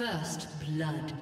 First blood.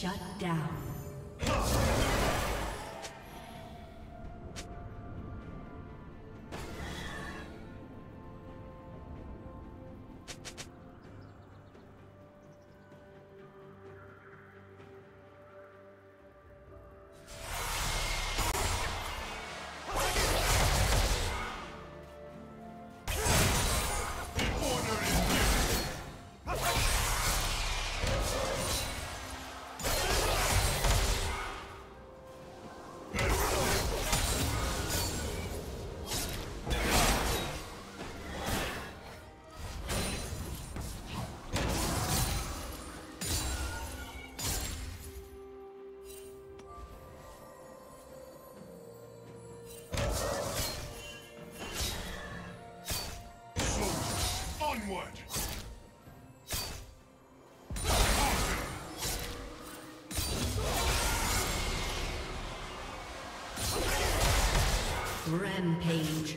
Shut down. Rampage.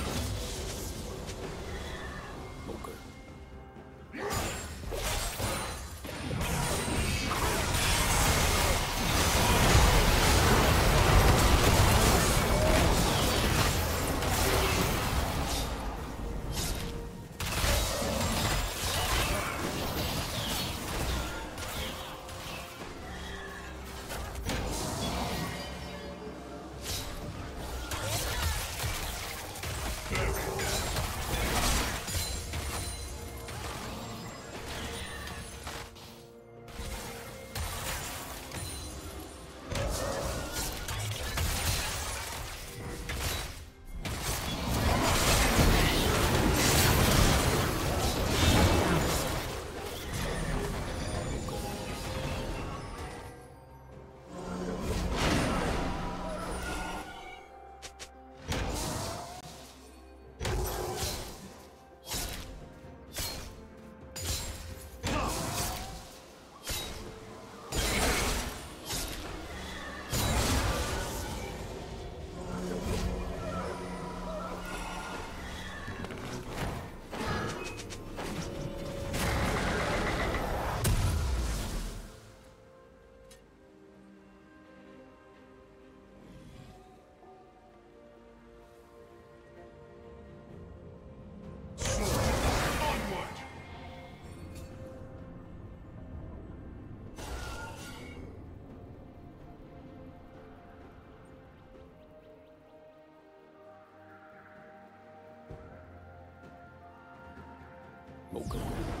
Mocha.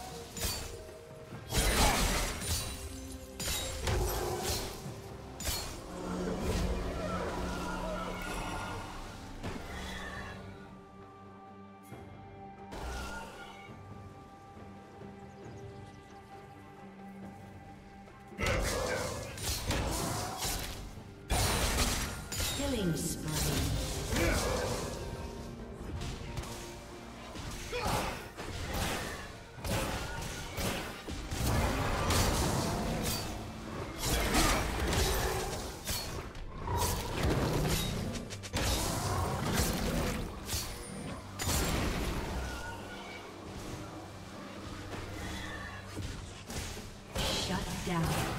down.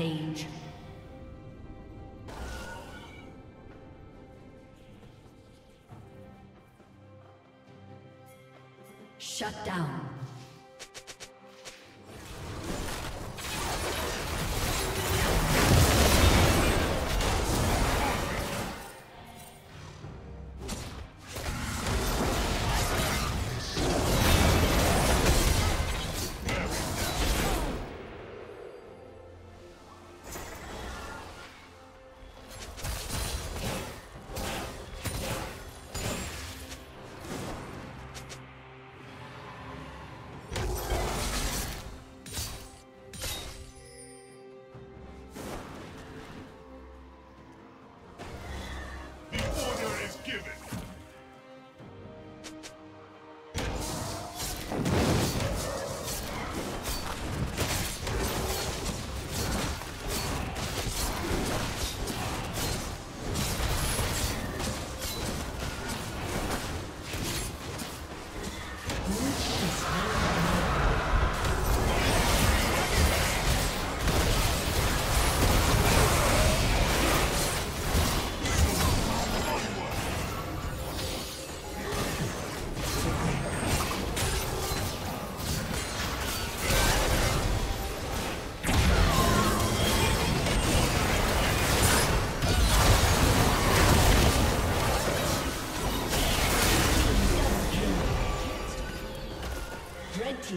Rampage. Shut down.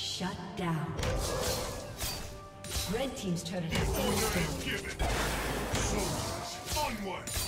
Shut down. Red Team's turret has been destroyed. Soldiers, onward!